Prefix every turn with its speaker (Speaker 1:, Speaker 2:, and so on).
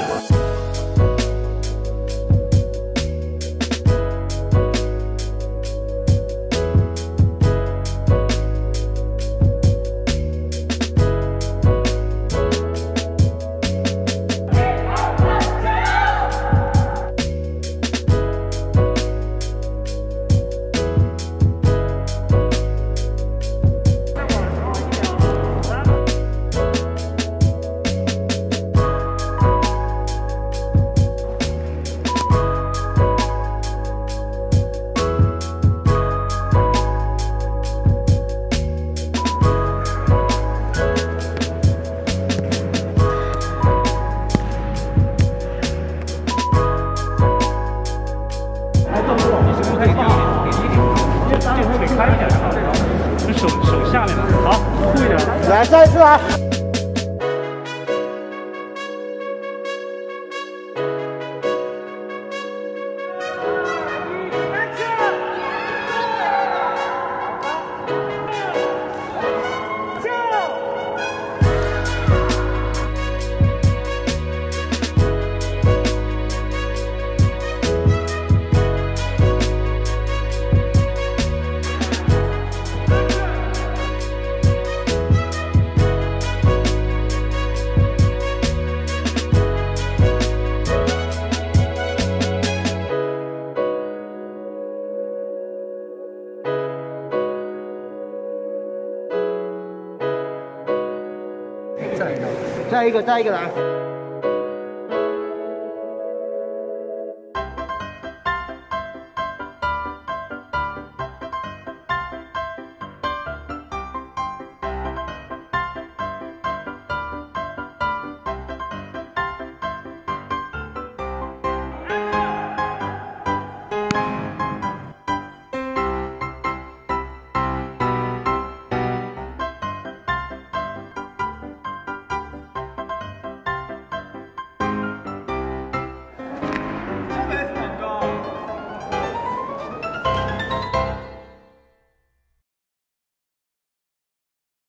Speaker 1: Network. 宽一点就好了啊这手手下面的好酷一点。
Speaker 2: 来再一次啊。啊！再一个，再一个来。